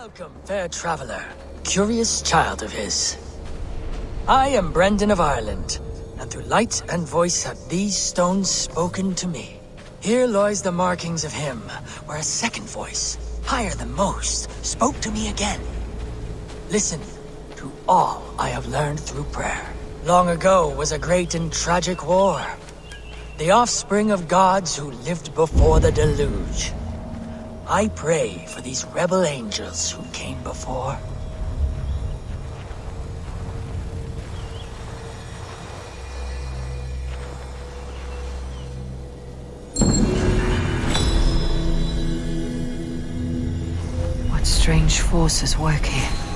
Welcome, fair traveler, curious child of his. I am Brendan of Ireland, and through light and voice have these stones spoken to me. Here lies the markings of him, where a second voice, higher than most, spoke to me again. Listen to all I have learned through prayer. Long ago was a great and tragic war. The offspring of gods who lived before the deluge. I pray for these rebel angels who came before. What strange forces work here?